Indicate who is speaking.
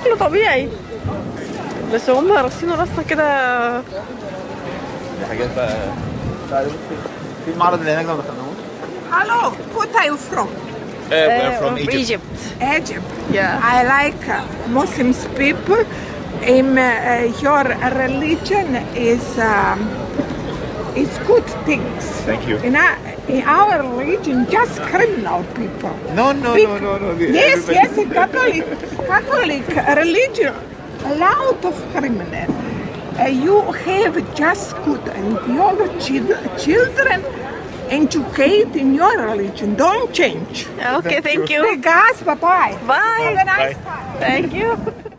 Speaker 1: شكله طبيعي بس هم راسينه راسه كده
Speaker 2: دي حاجات بقى في المعرض اللي هناك ده ما دخلناهوش
Speaker 3: Hello, what are you from?
Speaker 2: we're from Egypt.
Speaker 1: Egypt
Speaker 3: Egypt.
Speaker 1: Yeah.
Speaker 3: I like uh, Muslims people. In uh, your religion is um, is good things.
Speaker 2: Thank you.
Speaker 3: In our, in our religion, just criminal people.
Speaker 2: No, no,
Speaker 3: Big-
Speaker 2: no, no, no.
Speaker 3: Yes,
Speaker 2: Everybody-
Speaker 3: yes, a Catholic, Catholic religion, a lot of criminals. Uh, you have just good and your children educate in your religion. Don't change.
Speaker 1: Okay, thank you.
Speaker 3: Thank you. Bye.
Speaker 1: Bye.
Speaker 3: Have a nice Bye. Time.
Speaker 1: Thank you.